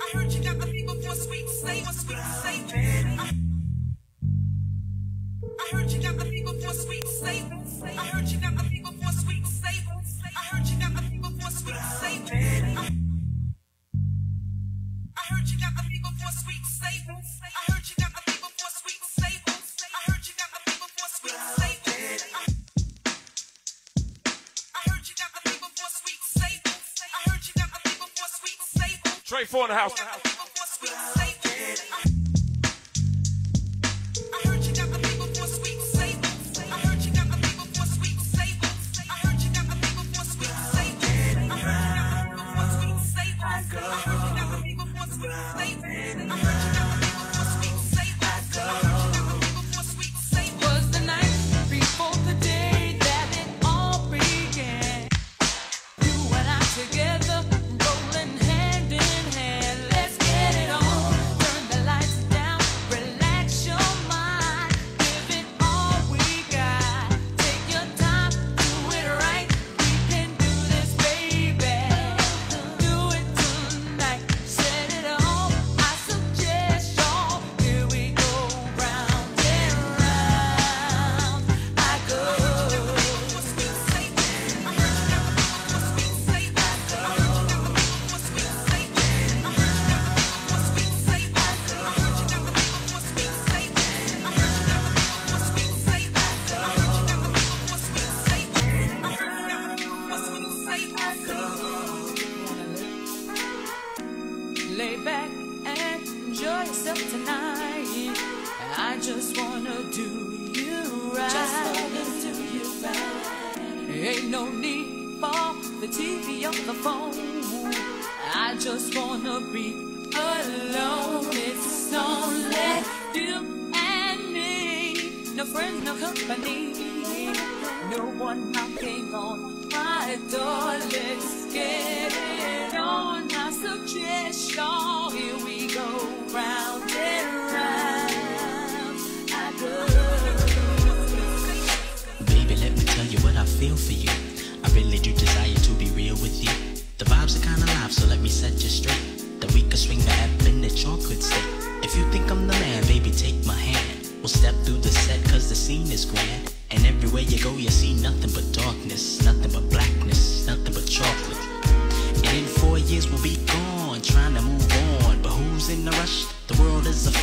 I heard you got the fever for sweet savor. I, heard you got the fever for sweet. I heard you got the fever for sweet. I heard you got the fever for sweet Trey Four in the house.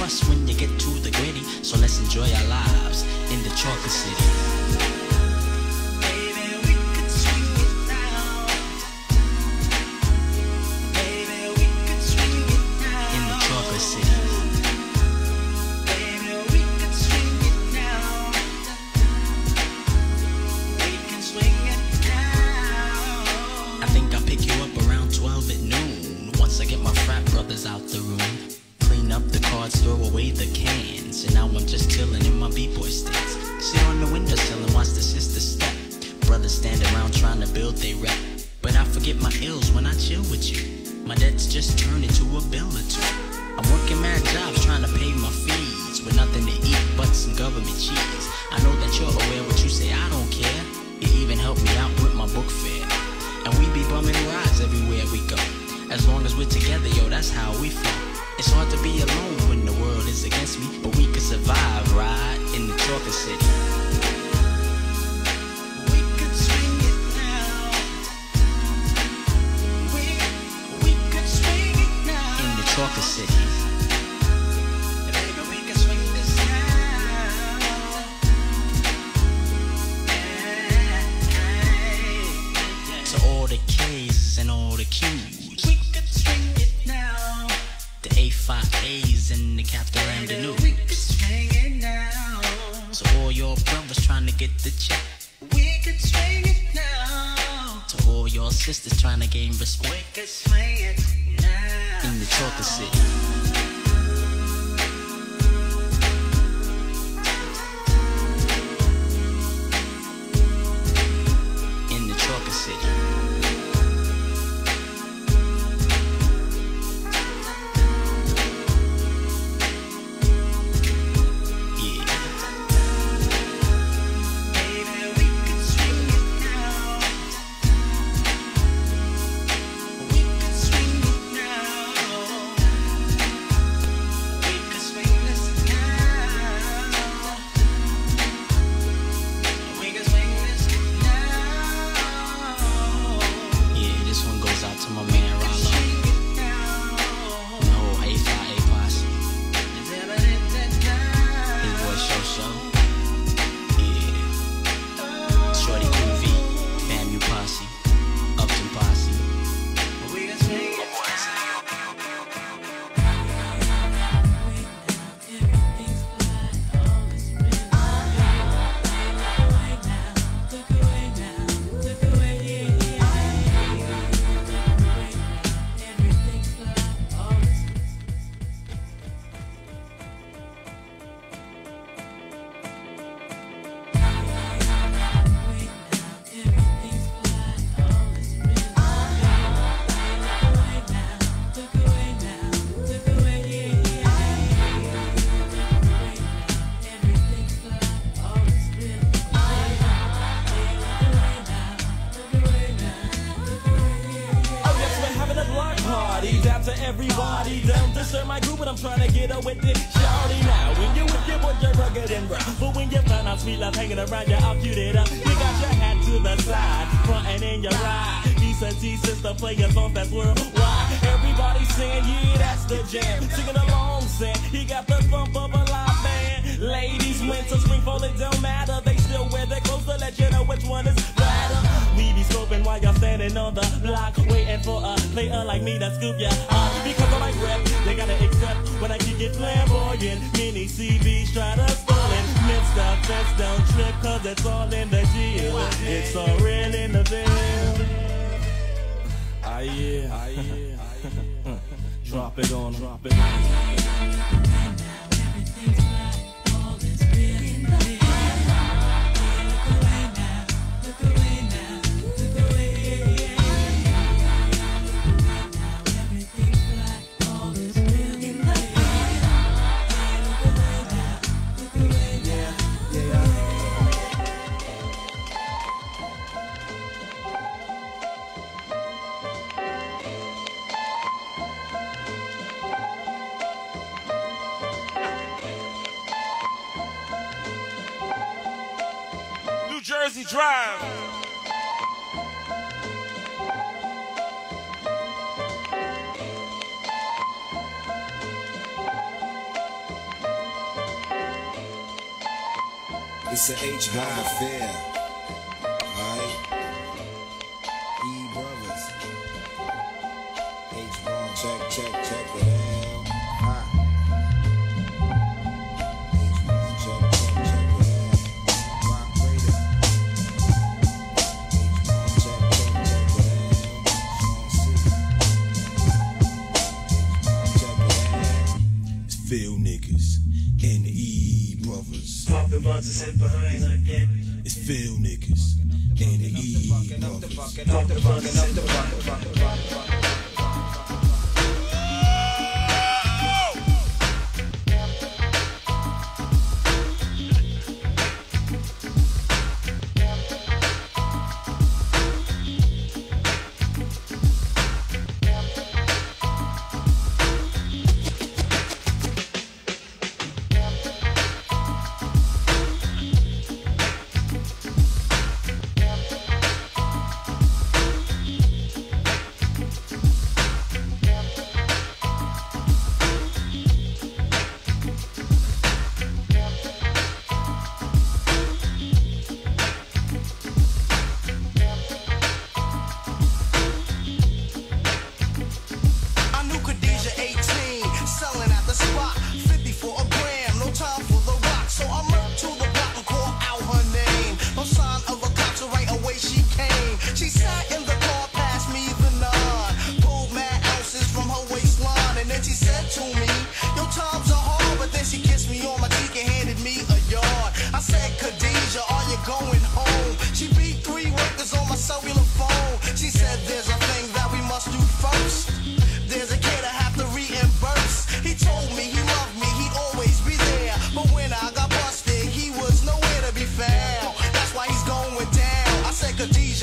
trust when you get to the gritty. So let's enjoy our lives in the chocolate city. trying to gain respect. In the Chocolate City. It's a brothers. I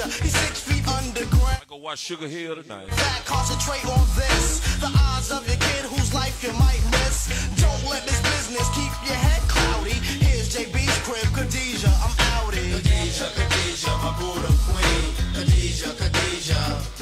said, Khadijah, he's six feet underground. I go watch Sugar Hill tonight. That concentrate on this. The odds of your kid whose life you might miss. Don't let this business keep your head cloudy. Here's JB's crib, Khadijah, I'm outie. Khadijah, Khadijah, my Buddha queen. Khadijah, Khadijah.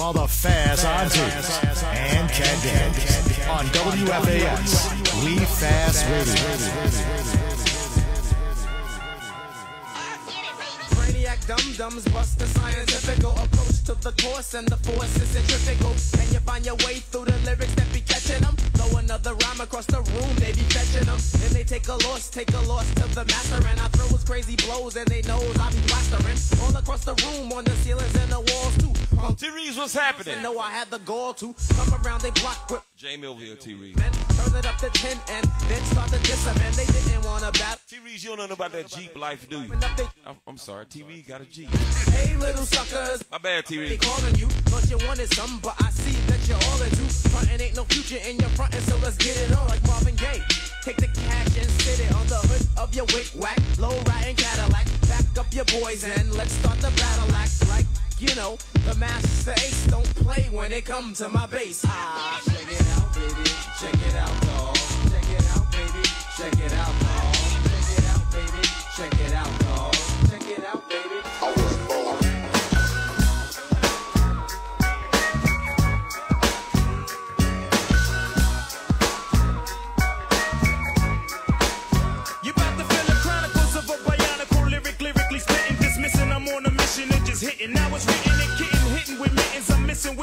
All the Faz aunties and cadets on WFAS. We Fast Radio. Dum-dums bust the scientifical approach to the course and the force is centrifugal. Can you find your way through the lyrics that be catching them? Throw another rhyme across the room, they be fetching them. They take a loss, take a loss to the master and I throw his crazy blows and they I be. All across the room, on the ceilings and the walls. T Reeves, what's happening? No, I had the gall to come around, they block with J Milvio T Reeves. Then turn it up to 10 and then start to diss them, and they didn't want to battle. T Reeves, you don't know about that Jeep life, do you? I'm, sorry, T Reeves got a Jeep. Hey, little suckers. My bad, T Reeves. They calling you, but you wanted some, but I see that you're all into frontin'. Ain't no future in your frontin', so let's get it on like Marvin Gaye. Take the cash and sit it on the hood of your wick whack, low riding Cadillac. Back up your boys and let's start the battle act like. You know, the Masta Ace don't play when it comes to my bass. Ah, check it out, baby. Check it out, dog. Check it out, baby. Check it out, dog. Check it out, baby. Check it out, dog. Check it out, baby.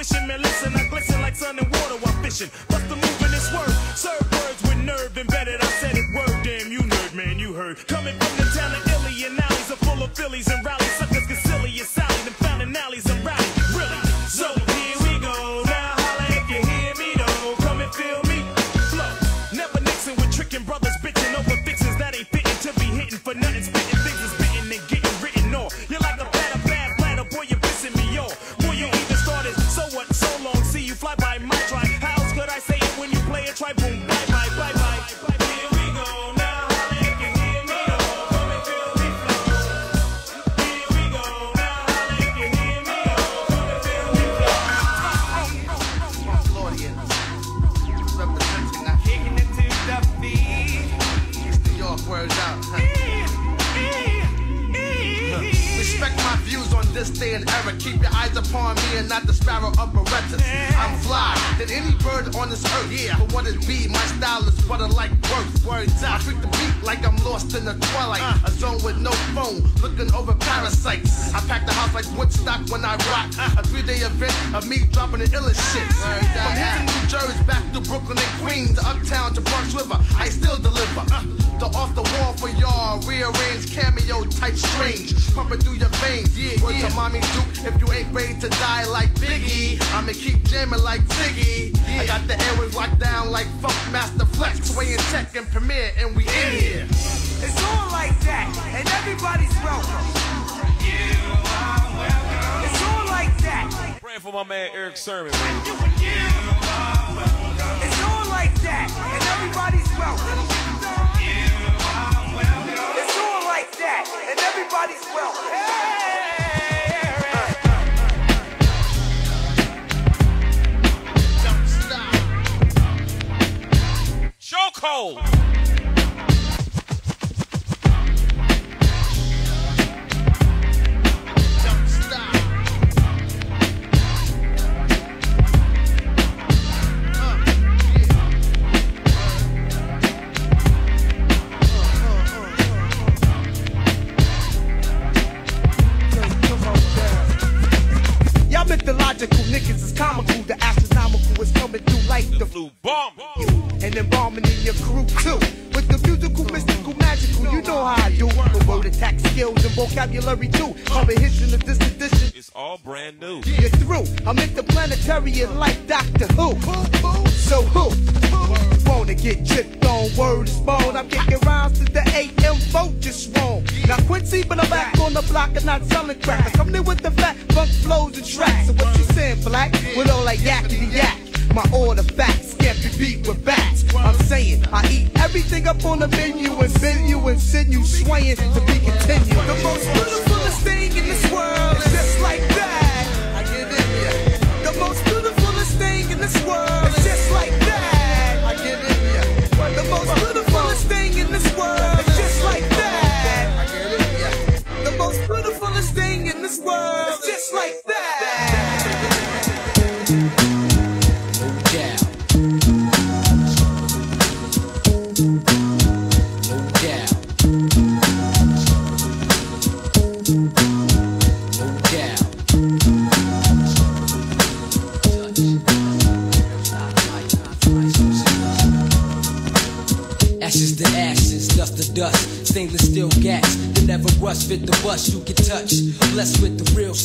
intuition, man, listen, I glisten like sun and water while fishing. Bust the move in this serve words with nerve embedded. I said it word, damn you nerd, man, you heard. Coming from the town of Illy and alleys are full of Phillies and you fly by my truck.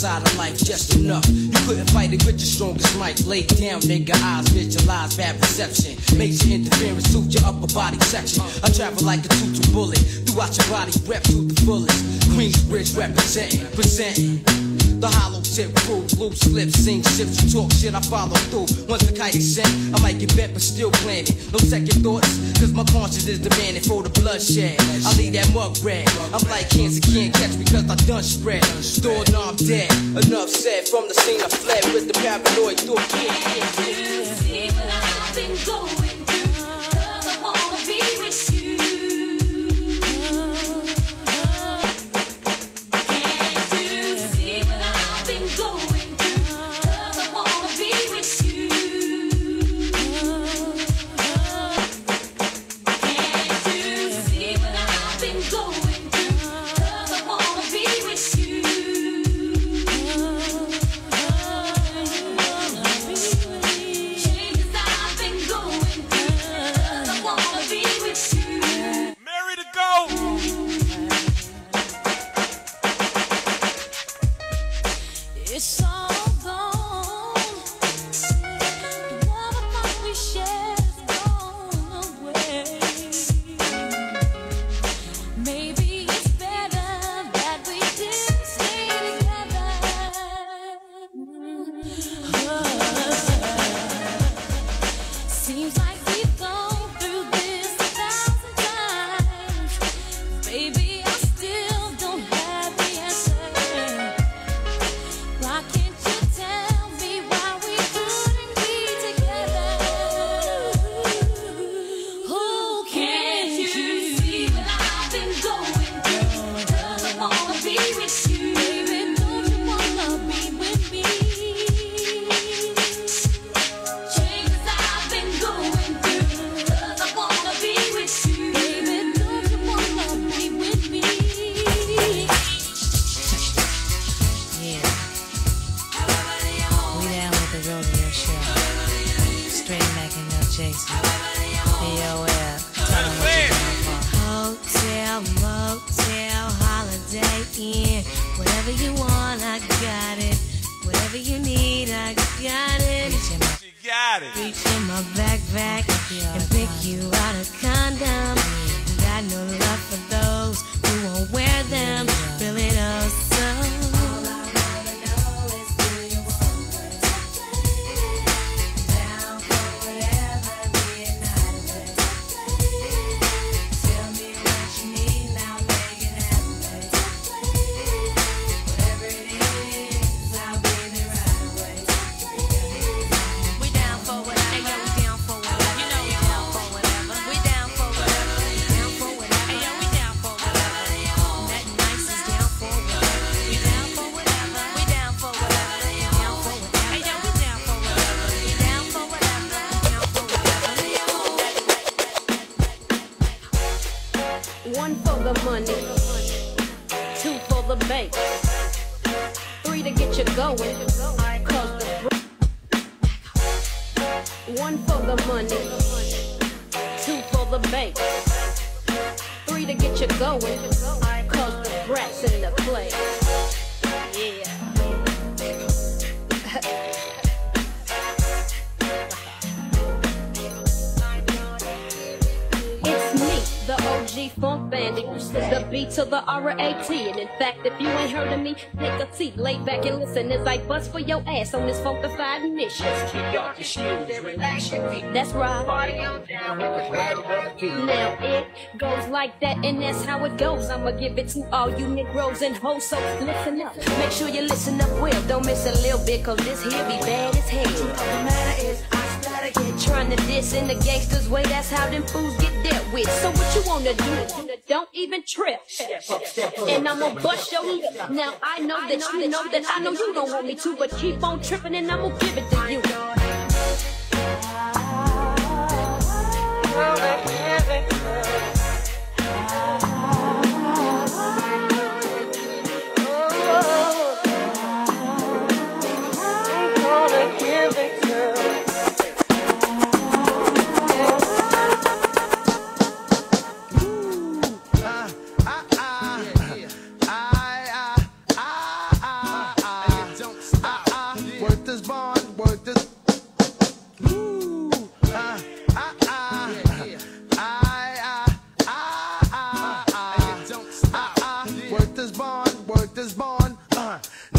Side of life, just enough. You couldn't fight it with your strongest might. Lay down, nigga, eyes visualize bad perception. Major interference to your upper body section. I travel like a tutu bullet throughout your body, rep to the fullest. Queensbridge representing, presenting. The hollow tip crew, blue slips, sing ships, you talk shit, I follow through. Once the kite is sent, I might get bent, but still planted. No second thoughts, cause my conscience is demanding for the bloodshed. I leave that mug red. I'm like cancer can't catch because I done spread. Stored, now I'm dead. Enough said from the scene I fled with the paranoid thought. Yeah, yeah, yeah. See what I've been going to get you going. Cause the brats in the play. The B to the R-A-T. And in fact, if you ain't heard of me, take a seat, lay back and listen as I bust for your ass on this funkified mission. Just keep your shoes on. That's right. Now it goes like that, and that's how it goes. I'ma give it to all you Negroes and hoes. So listen up, make sure you listen up well. Don't miss a little bit, cause this here be bad as hell. The matter is, it. Trying to diss in the gangster's way, that's how them fools get dealt with. So what you wanna do? Don't even trip. And I'ma bust your lip. Now I know that you know that I know you don't want me to, but keep on tripping and I'ma give it to you. Oh, this bond, worth this. Ah, ah, ah.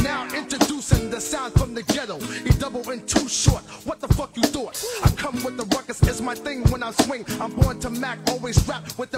Now introducing the sound from the ghetto. He double and too short. What the fuck you thought? I come with the ruckus. It's my thing when I swing. I'm born to Mac. Always rap with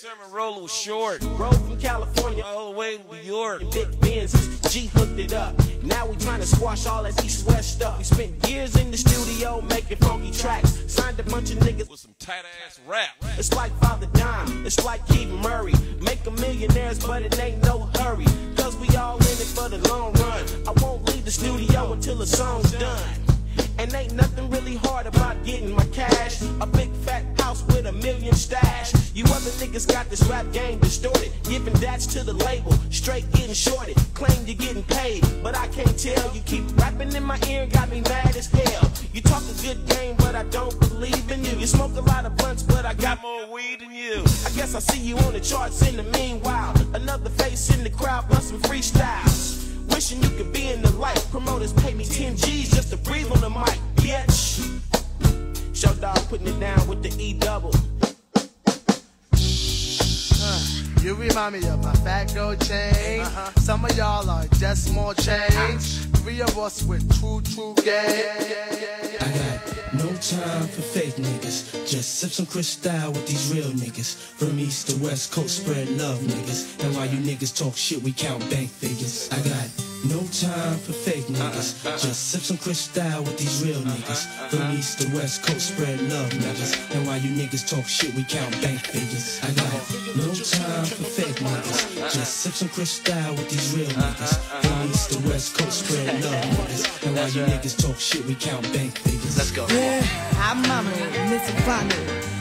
Sermon Roller was short. Roll from California all the way to New York. And Big Benz's G hooked it up. Now we trying to squash all that East West stuff. We spent years in the studio making funky tracks. Signed a bunch of niggas with some tight ass rap. It's like Father Dime, it's like Keith Murray. Make a millionaires, but it ain't no hurry. Cause we all in it for the long run. I won't leave the studio until the song's done. And ain't nothing really hard about getting my cash. A big fat house with a million stash. You other niggas got this rap game distorted. Giving dats to the label, straight getting shorted. Claim you're getting paid, but I can't tell. You keep rapping in my ear and got me mad as hell. You talk a good game, but I don't believe in you. You smoke a lot of blunts, but I got more weed than you. I guess I see you on the charts in the meanwhile. Another face in the crowd, busting freestyles. Wishing you could be in the light. Promoters pay me 10 G's just to breathe on the mic, bitch. Show putting it down with the E double. Uh-huh. You remind me of my fat girl chain. Uh-huh. Some of y'all are just small change. Three of us with true, true game. I got no time for fake niggas. Just sip some crystal with these real niggas. From east to west coast, spread love niggas. And while you niggas talk shit, we count bank figures. I got no time for fake niggas. Just sip some crystal with these real niggas. From east to west coast, spread love niggas. And while you niggas talk shit, we count bank figures. I got no time for fake niggas. Just sip some crystal with these real niggas. From east to west coast, spread love niggas. And while you niggas talk shit, we count bank figures. Let's go. Yeah, I'm mama, Miss Ivana.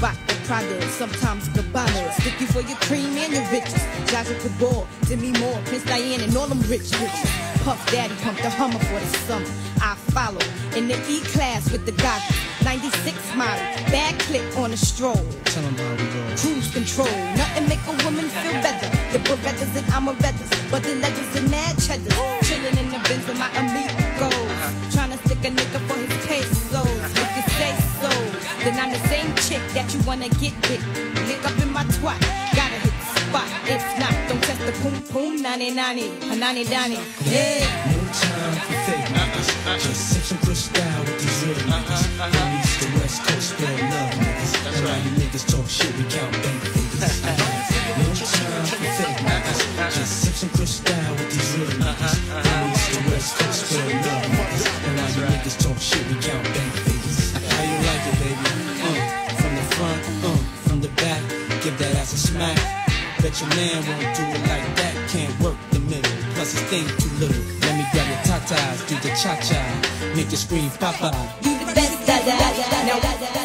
The Prada, sometimes Gabbana. Sticky for your cream and your riches. Zsa Zsa Gabor, Demi Moore, Prince Diane, and all them rich bitches. Puff Daddy pumped the Hummer for the summer. I follow in the E class with the goggles. 96 model, bad click on a stroll. Tell 'em how we roll. Cruise control, nothing make a woman feel better. The Berettas and Amarettas, but the legends and mad cheddars. Chilling in the Benz with my amigos. Trying to stick a nigga for that you wanna get with. Lick up in my twat, gotta hit the spot. If not, don't test the poom poom, nani nani, nani dani. Yeah. No time for fake niggas. Just sip some crystal with these real niggas. From east to west coast, spread love niggas. And while you niggas talk shit, we count bank figures. No time for fake niggas. Just sip some crystal with these real niggas. From east to west coast, spread love niggas. And while you niggas talk shit, we count give that ass a smack. Bet your man won't do it like that. Can't work the middle, plus his thing too little. Let me grab your tatas, do the cha cha, make you scream papa. You the best, da da da. Now,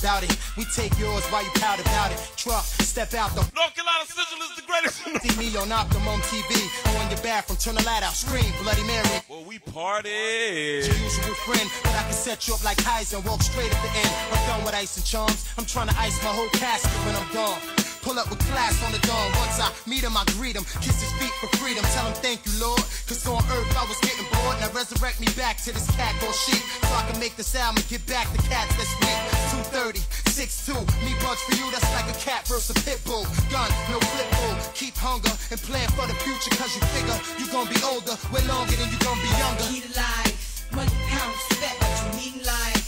clique bout it. We take yours while you pout about it. Truck, step out the. North Carolina Central is the greatest. See me on Optimum TV. On your bathroom, turn the light out, scream, Bloody Mary. Well, we party. Your usual friend, but I can set you up like Heisen, walk straight at the end. I'm done with ice and charms. I'm trying to ice my whole casket when I'm gone. Pull up with class on the dawn. Once I meet him, I greet him. Kiss his feet for freedom. Tell him thank you, Lord. Cause on earth I was getting bored. Now resurrect me back to this cat called sheep. So I can make this album and get back the cats that's weak. 230, 6'2. Me bugs for you, that's like a cat versus a pit bull. Gun, no flip bull. Keep hunger and plan for the future. Cause you figure you gonna be older. Way longer than you gonna be younger. Eat alive, money pound respect, you needin' life.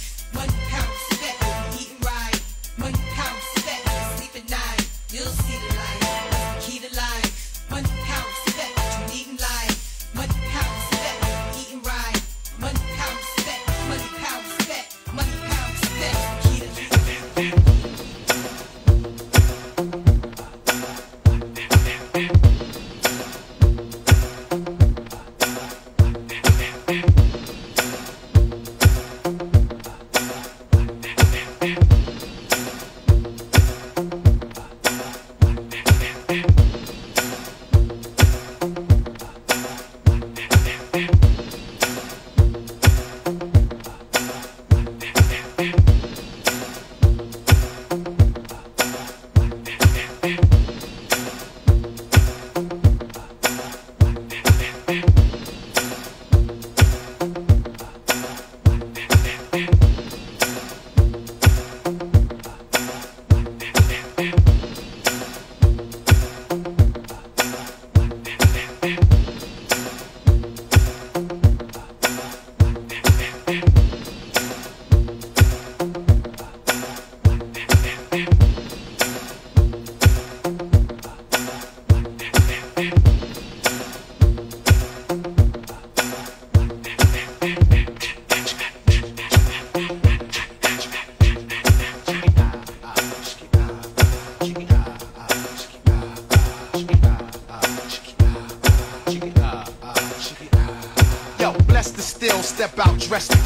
You'll see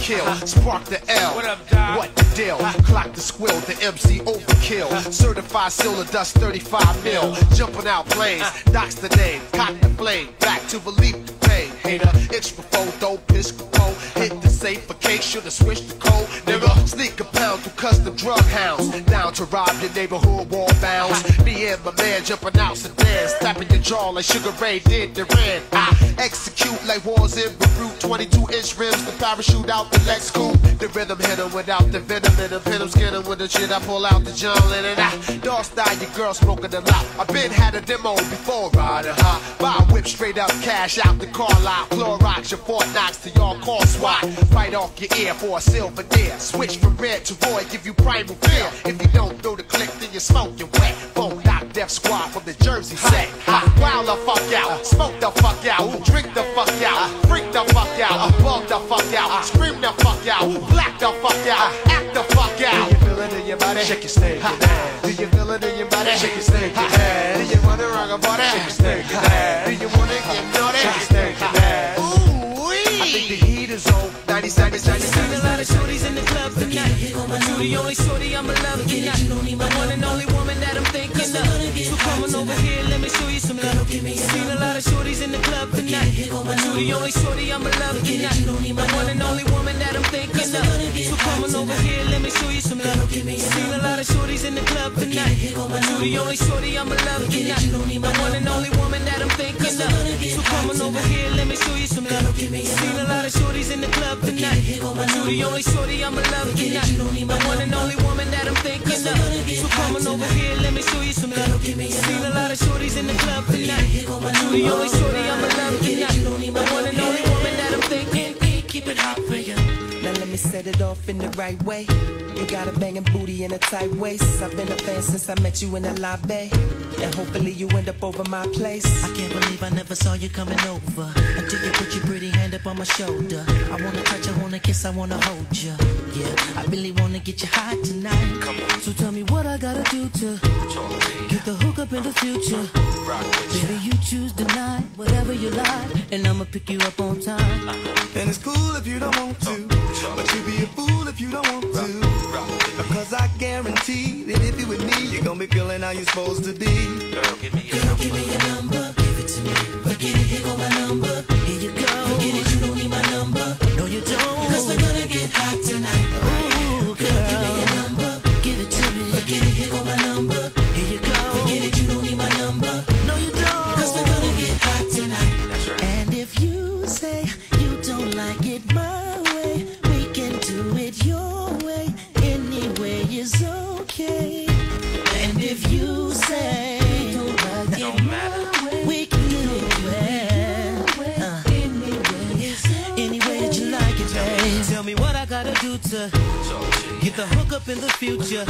kill. Spark the L. What up, Doc? What the deal? Clock the squill, the MC overkill. Certified silver dust 35 mil. Jumping out planes, doc's the name. Cock the flame, back to believe the pain. Hater, it's for photo, piss cold. Hit the safe for case, should've switched the code. Nigga, sneak a pound through custom drug hounds. To rob your neighborhood wall bounds. Me and my man jumping out sedans. Tapping your jaw like Sugar Ray did Duran. I execute like wars in Beirut. 22 inch rims, the parachute out the Lex coupe. The rhythm hit 'em without the venom 'em. Hit 'em, skin 'em with the shit. I pull out the John Lennon. I dog style, your girl smoking a lot. I've been had a demo before riding hot. Buy whip straight up, cash out the car lot. Clorox, your Fort Knox to y'all call SWAT. Fight off your ear for a silver deer. Switch from red to Roy, give you primal fear. If you don't throw the click, then you're smoking wet. Bone knock Def Squad from the Jersey set. Ha, wild the fuck out, smoke the fuck out, drink the fuck out, freak the fuck out, bug the fuck out, scream the fuck out, black the fuck out, act the fuck out. Do you feel it in your body? Shake your snake. Do you feel it in your body? Shake your snake. Do you wanna rock a body? Shake your snake. Do you wanna get naughty? Shake your snake. Ooh wee. I think the heat is on. 90 seconds, 90 Seen a lot of shorties in the club tonight. You the only shorty some love. Seen a lot of shorties in the club tonight. You the only shorty I'ma love tonight. The one and only woman that I'm thinking of. So come on over here, let me show you some love. Seen a lot of shorties in the club tonight. You the only shorty I'ma love tonight. The one and only woman that I'm thinking of. So come on over here, let me show you some love. Seen a lot of shorties in the club tonight. You the only shorty I'ma love tonight. The one and only woman that I'm thinking of. So come on over here, let me show you some love. Seen a lot of shorties in the club tonight. The only I'ma love only woman that I'm thinking. Keep it hot for you. Now let me set it off in the right way. You got a banging booty and a tight waist. I've been a fan since I met you in the lobby. And hopefully you end up over my place. I can't believe I never saw you coming over Until you put your pretty hand up on my shoulder I wanna touch, I wanna kiss, I wanna hold you Yeah, I really wanna get you hot tonight Come on. So tell me what I gotta do to Get the hook up in the future Baby, you choose the night, whatever you like And I'ma pick you up on time uh-huh. And it's cool if you don't want to, oh. But you be a fool if you don't want to. Because I guarantee that if you with me, you're gonna be feeling how you're supposed to be. Girl, give me your number, give it to me Forget it, here go my number up in the future.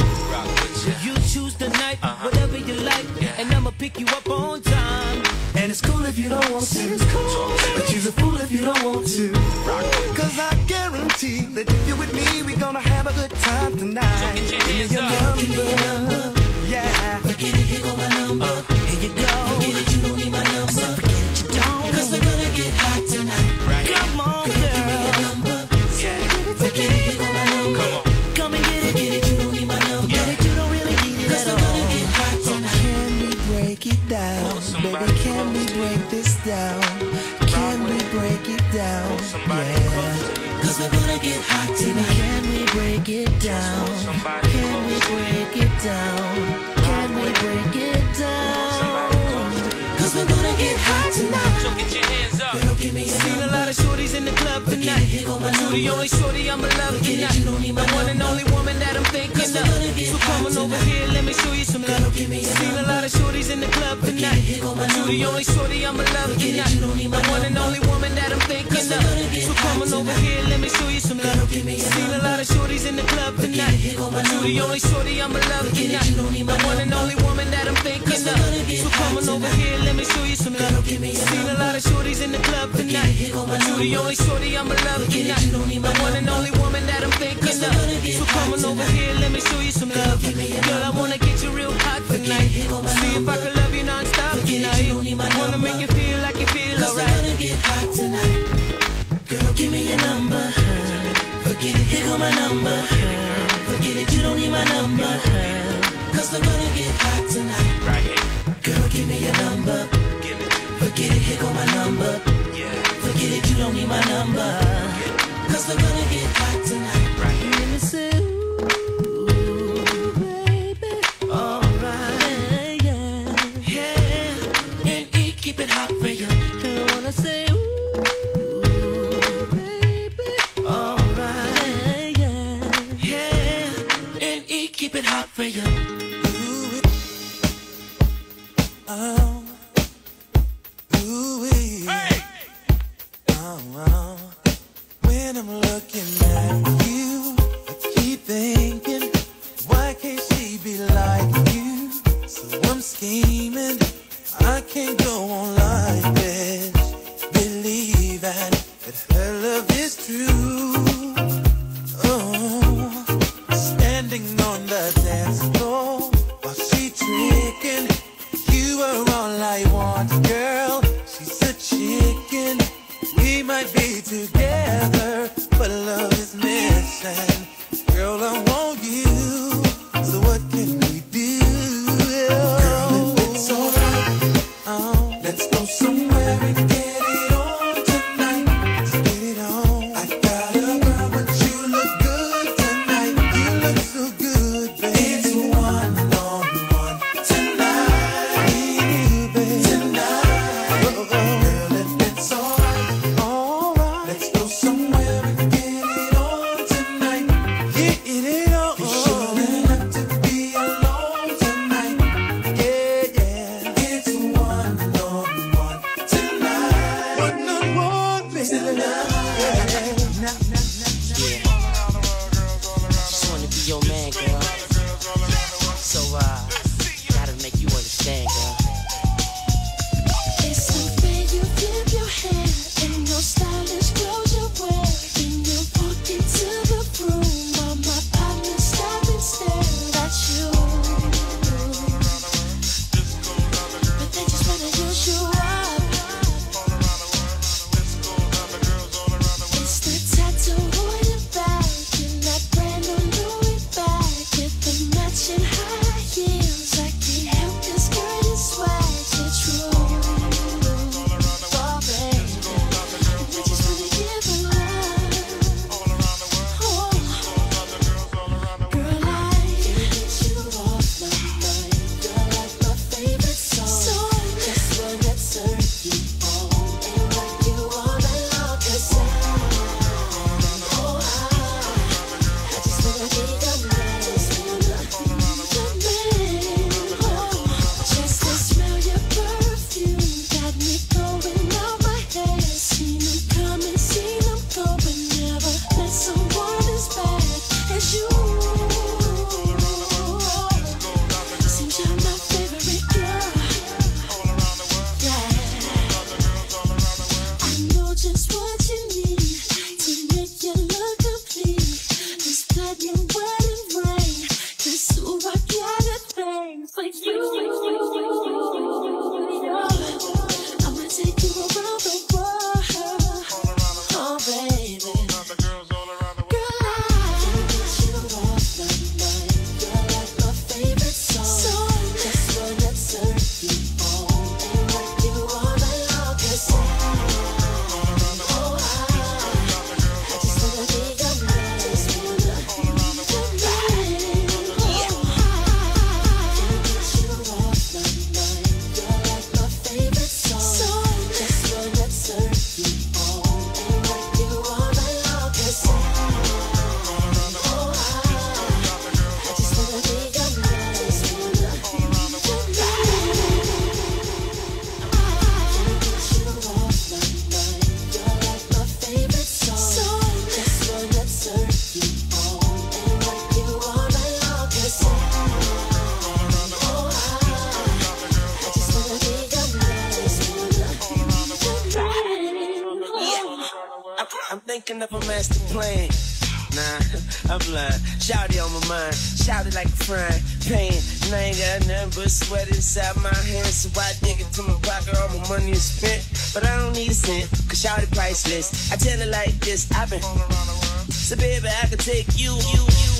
You choose the night, whatever you like, and I'ma pick you up on time. And it's cool if you don't want to. But you're a fool if you don't want to. Cause I guarantee that if you're with me, we're gonna have a good time tonight. Give me your number. Yeah. Yeah. Cause we're gonna get hot tonight. can we break it down? Can we break it down? Can we break it down? Cause we're gonna get hot tonight. So get your hands up. Girl, give me your Seen a lot of shorties in the club tonight. Here But you the only shorty I'ma love tonight. you don't need my The one and only woman that I'm thinking of. So come on over tonight. here, let me show you some love. Give me your Seen a lot of shorties in the club tonight. it, here go my But you the only shorty I'ma love tonight. you don't need my The one and only woman that I'm thinking Cause we're gonna of. So come on over here, let me show you some love. give me your Seen a lot of shorties in the club tonight. it, here go my But you the only shorty I'ma love tonight. you don't need my The one and only woman that I'm thinking of. So come on over tonight. here, let me show you some Girl, love. give me your Seen a number. lot of shorties in the club Forget tonight. it, here go my But you the number. only shorty I'ma love Forget it, tonight. you don't need my The one and only woman that I'm thinking Cause we're of. gonna get So come on hot over tonight. here, let me show you some love. give me your Girl, I wanna get you real hot tonight. here go See if I can love you non-stop Forget it, tonight. you don't my Wanna number. make you feel like you feel Cause we're alright. gonna get hot tonight. Girl, give me your number. Forget it, here go my number. Forget it, you don't need my number. Cause we're gonna get hot tonight. Right here. Girl, give me your number. Forget it, here go my number. Yeah. Forget it, you don't need my number. Cause we're gonna get hot tonight. Thinking of a master plan. Nah, I'm blind. Shout it on my mind. Shout it like a frying pan. And I ain't got nothing but sweat inside my hands. So I dig into my pocket, all my money is spent. But I don't need a cent, cause shout it priceless. I tell it like this, I've been. So baby, I can take you, you, you.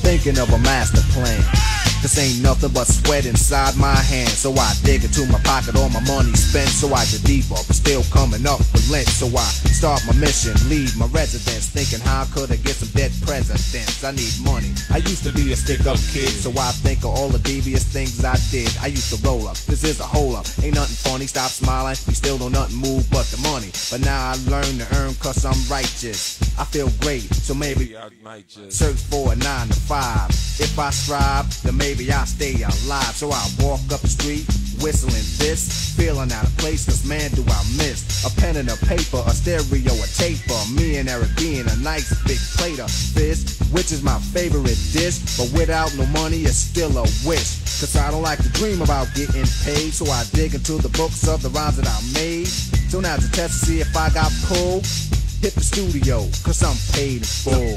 Thinking of a master plan. This ain't nothing but sweat inside my hands. So I dig into my pocket, all my money spent. So I get deeper, but still coming up with lint. So I start my mission, leave my residence. Thinking how could I get some dead presidents? I need money. I used to be a stick up kid, so I think of all the devious things I did. I used to roll up, this is a hole up. Ain't nothing funny, stop smiling. We still don't nothing move but the money. But now I learn to earn cause I'm righteous. I feel great, so maybe I might just. Search for a nine to five. If I strive, then maybe I'll stay alive. So I walk up the street, whistling this, feeling out of place, cause man, do I miss a pen and a paper, a stereo, a taper. Me and Eric being a nice big plate of fish, which is my favorite dish. But without no money, it's still a wish. Cause I don't like to dream about getting paid, so I dig into the books of the rhymes that I made. So now to test to see if I got pulled, hit the studio, cause I'm paid in full.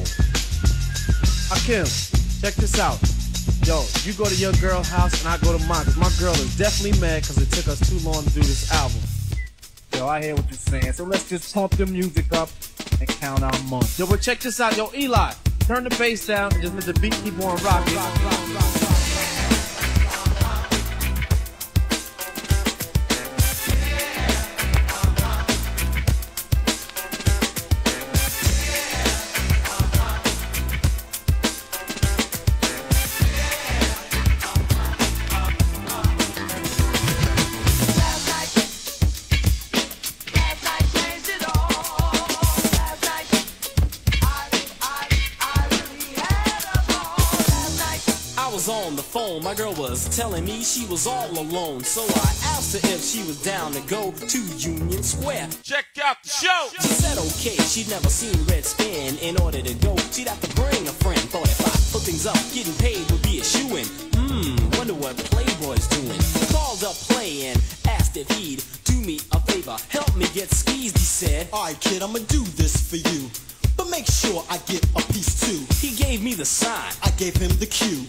Rakim, check this out. Yo, you go to your girl house and I go to mine, cause my girl is definitely mad cause it took us too long to do this album. Yo, I hear what you're saying. So let's just pump the music up and count our months. Yo, but check this out. Yo, Eli, turn the bass down and just let the beat keep on rocking. I was telling me she was all alone. So I asked her if she was down to go to Union Square. Check out the show! She said okay, she'd never seen Red Spin. In order to go, she'd have to bring a friend. Thought if I put things up, getting paid would be a shoe in. Hmm, wonder what Playboy's doing. Called up Play and asked if he'd do me a favor. Help me get skeezed, he said. Alright, kid, I'ma do this for you. But make sure I get a piece too. He gave me the sign. I gave him the cue.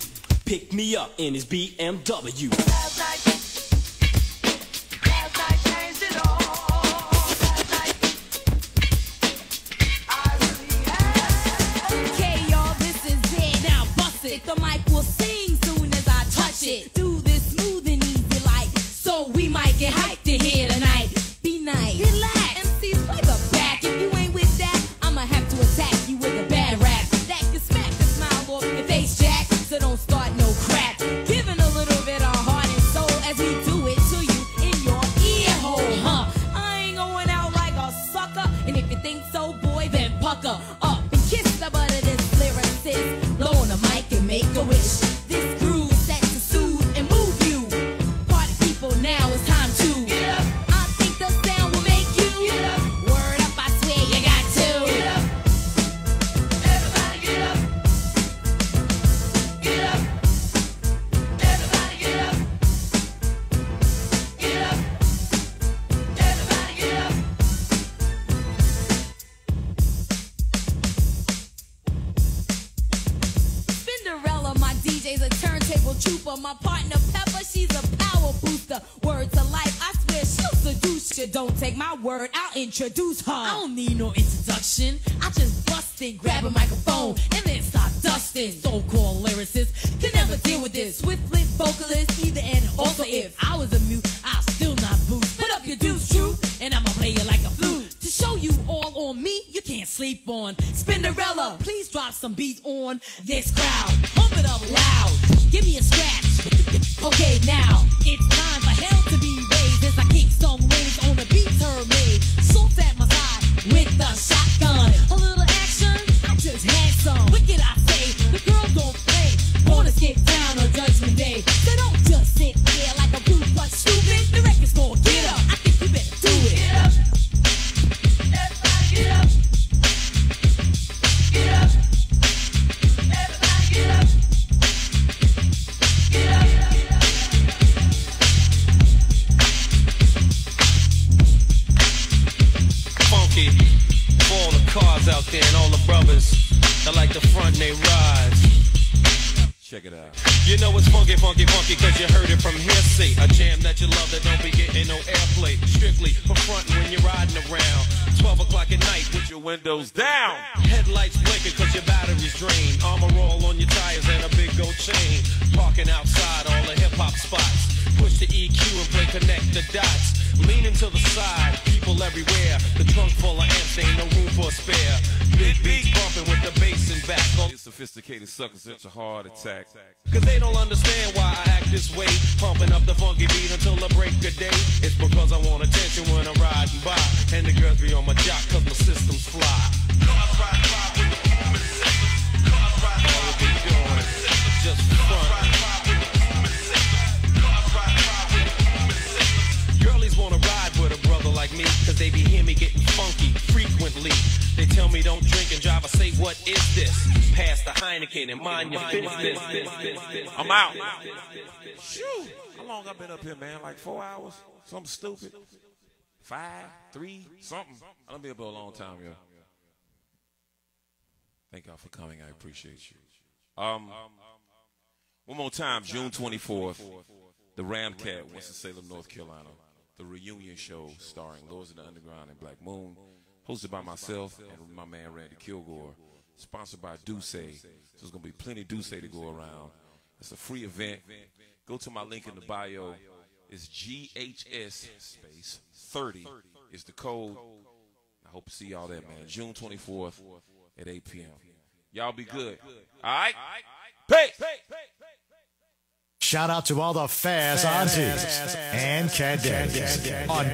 Picked me up in his BMW. Introduce her. I don't need no introduction. I just bust in, grab a microphone, and then start dusting. So-called lyricists can never deal with this. Swift lip vocalist, either and also if I was a mute, I'll still not boost. Put up your deuce, true, and I'ma play you like a flute. To show you all on me, you can't sleep on. Spinderella, please drop some beats on this crowd. Pump it up loud. Give me a scratch. Okay, now it's funky, funky, funky, cause you heard it from hearsay. A jam that you love that don't be getting no airplay. Strictly for front when you're riding around. 12 o'clock at night with your windows down. Headlights blinking cause your battery's drained. Armor all on your tires and a big gold chain. Parking outside all the hip hop spots. Push the EQ and play connect the dots. Leaning to the side, people everywhere. The trunk full of amps, ain't no room for a spare. Big beats bumping sophisticated suckers, such a heart attack. Cause they don't understand why I act this way. Pumping up the funky beat until the break of day. It's because I want attention when I'm riding by. And the girls be on my jock cause my system's fly. Cars ride by with the. Just fun. Me, cause they be hear me getting funky frequently. They tell me don't drink and drive, I say, what is this? Pass the Heineken and mind your business. I'm out. Shoo. How long I been up here, man? Like four hours? Something stupid. Five, three, something. I've been up here a long time, yo. Thank y'all for coming. I appreciate you. Um, one more time, June 24th, the Ramkat, Winston-Salem, North Carolina. The reunion show starring Lords of the Underground and Black Moon, hosted by myself and my man Randy Kilgore, sponsored by Duce. So there's going to be plenty of Duce to go around. It's a free event. Go to my link in the bio. It's GHS space 30 is the code. I hope to see y'all there, man. June 24th at 8 p.m. Y'all be good. All right? Peace. Shout out to all the fast aunties and cadets on